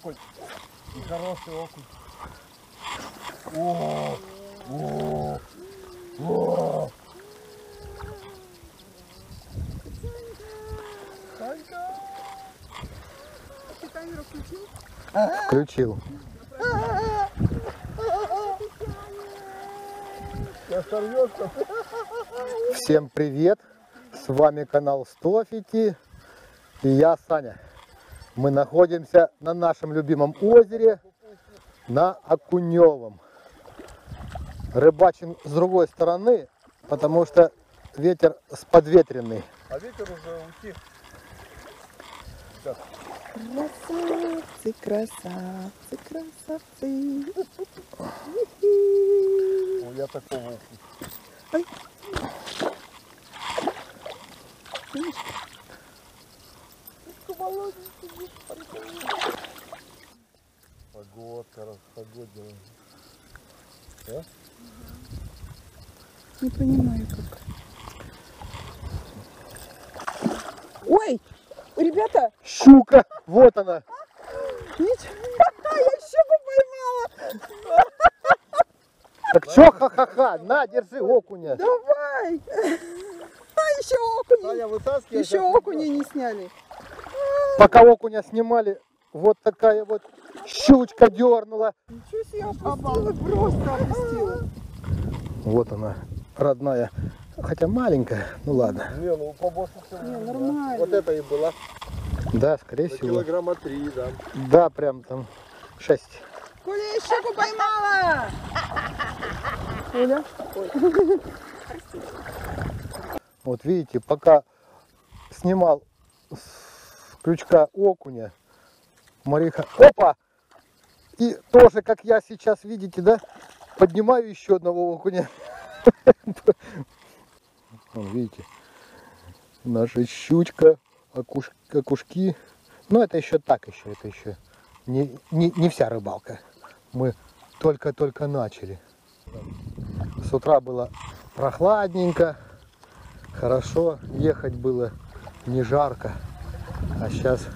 Какой и хороший окунь. О, о, о. Санька! Ты камеру включил? Всем привет! С вами канал Стофити и я Саня. Мы находимся на нашем любимом озере на Окуневом. Рыбачим с другой стороны, потому что ветер с подветренный. А ветер уже утих. Красавцы, красавцы, красавцы. Ну, я такого Ой. Погодка, раз погодила. Да? Не понимаю как. Ой, ребята, Щука! Вот она! ничего, я щуку поймала. Так чё ха-ха-ха? На, держи окуня! Давай. А, еще. Саня, вытаскивай. Еще окуни не сняли. Пока окуня снимали, вот такая вот щучка дернула. Ничего себе опустила, просто опустила. Вот она, родная. Хотя маленькая, ну ладно. Не, ну всего. Не, да. нормально. Вот это и была. Да, скорее всего. килограмма три, да. Да, прям там шесть. Коля, я щуку поймала. Коля? Вот видите, пока снимал с крючка окуня, Мариха, опа! И тоже, как я сейчас, видите, да, поднимаю еще одного окуня. Видите, наша щучка, окуш- окушки. Ну, это еще так еще, это еще не, не, не вся рыбалка. Мы только-только начали. С утра было прохладненько, хорошо, ехать было не жарко. А сейчас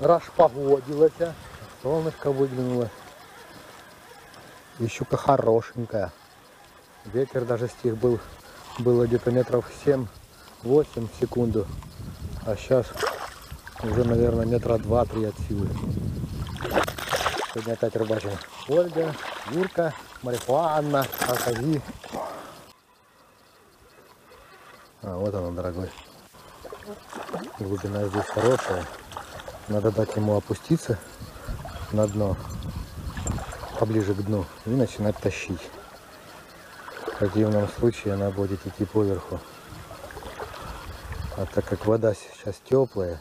распогодилось, солнышко выглянуло. И щука хорошенькая. Ветер даже стих был, было где-то метров 7-8 в секунду. А сейчас уже, наверное, метра 2-3 от силы. Сегодня опять рыбачим. Ольга, Юрка, Марихуанна, Аркадий. А, вот она, дорогой. Глубина здесь хорошая. Надо дать ему опуститься на дно, поближе к дну, и начинать тащить. В противном случае она будет идти поверху. А так как вода сейчас теплая,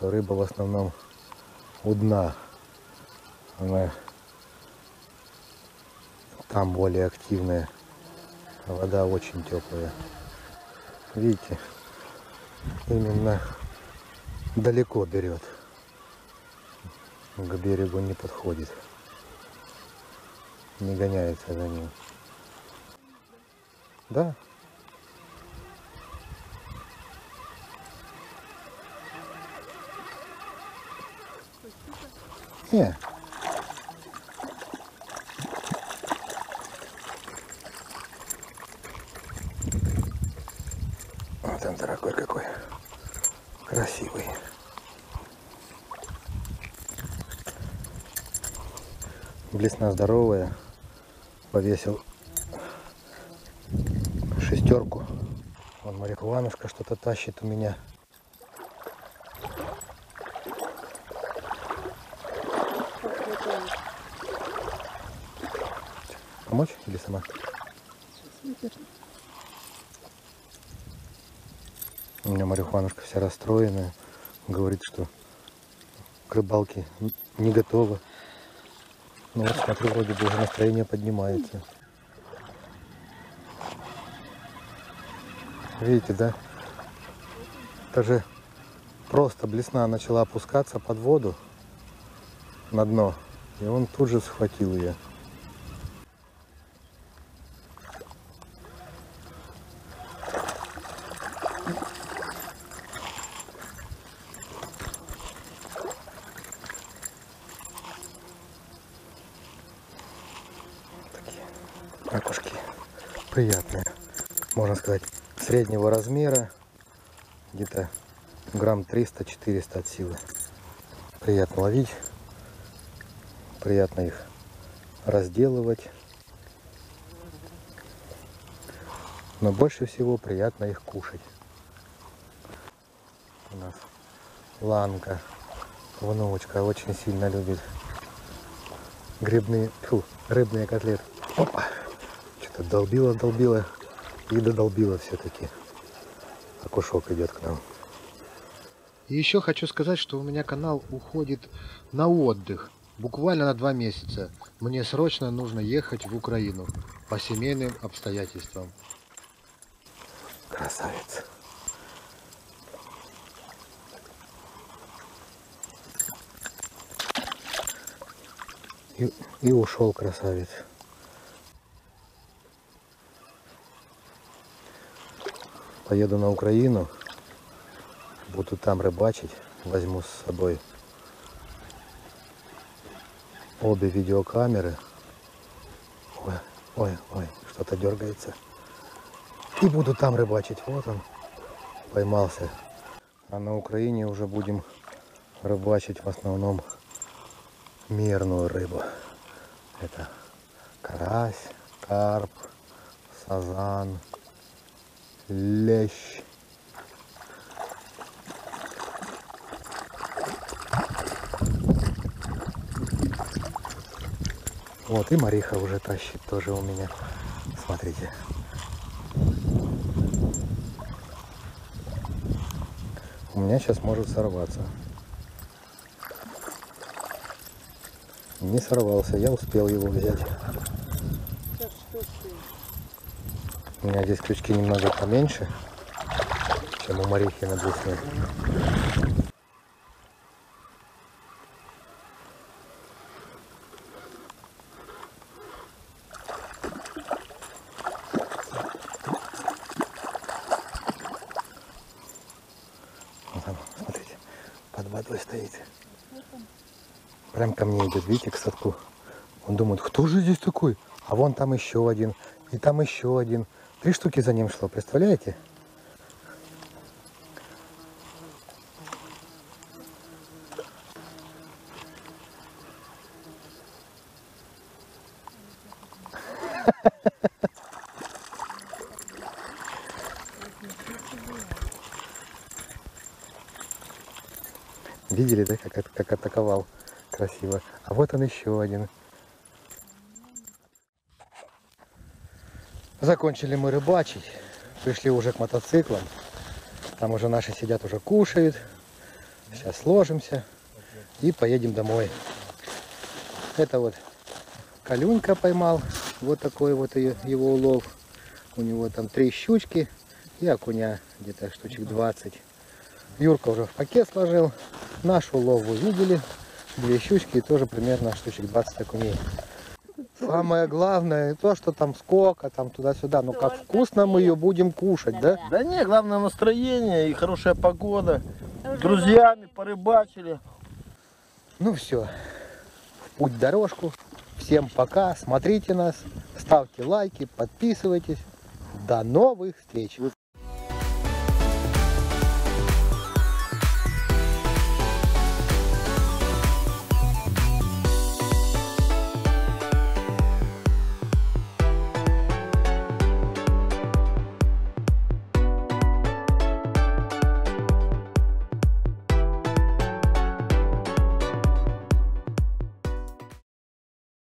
то рыба в основном у дна. Она там более активная. А вода очень теплая. Видите, именно далеко берет. К берегу не подходит. Не гоняется за ним. Да. Не. Вот он, дорогой какой. Красивый. Блесна здоровая. Повесил шестерку. Вон марихуанушка что-то тащит у меня. Помочь или сама? У меня марихуанушка вся расстроенная. Говорит, что к рыбалке не готова. Ну вот смотрю, вроде бы уже настроение поднимается. Видите, да? Даже просто блесна начала опускаться под воду на дно. И он тут же схватил ее. Приятная. Можно сказать, среднего размера. Где-то грамм 300-400 от силы. Приятно ловить. Приятно их разделывать. Но больше всего приятно их кушать. У нас Ланка, внучка, очень сильно любит грибные, фу, рыбные котлеты. Опа! Что-то долбила, долбила и додолбила все-таки. Окушок идет к нам. И еще хочу сказать, что у меня канал уходит на отдых. Буквально на два месяца. Мне срочно нужно ехать в Украину по семейным обстоятельствам. Красавец. И, и ушел красавец. Поеду на Украину. Буду там рыбачить. Возьму с собой обе видеокамеры. Ой, ой, ой, что-то дергается. И буду там рыбачить. Вот он поймался. А на Украине уже будем рыбачить в основном мерную рыбу. Это карась, карп, сазан, лещ. Вот и Мариха уже тащит тоже у меня. Смотрите. У меня сейчас может сорваться. Не сорвался, я успел его взять. Ты? У меня здесь крючки немного поменьше, чем у Марихи на блесне. Водой стоит. Прям ко мне идет, видите, к садку. Он думает, кто же здесь такой? А вон там еще один, и там еще один. Три штуки за ним шло, представляете? Видели, да, как, как атаковал красиво? А вот он еще один. Закончили мы рыбачить, пришли уже к мотоциклам. Там уже наши сидят, уже кушают. Сейчас сложимся и поедем домой. Это вот Калюнька поймал, вот такой вот его улов. У него там три щучки и окуня где-то штучек 20. Юрка уже в пакет сложил. Наш улов вы видели. Две щучки и тоже примерно штучек 20 окуней. Самое главное то, что там сколько, там туда-сюда. Ну как вкусно мы ее будем кушать, да? Да не, главное настроение и хорошая погода. С друзьями порыбачили. Ну все. В путь дорожку. Всем пока. Смотрите нас. Ставьте лайки, подписывайтесь. До новых встреч.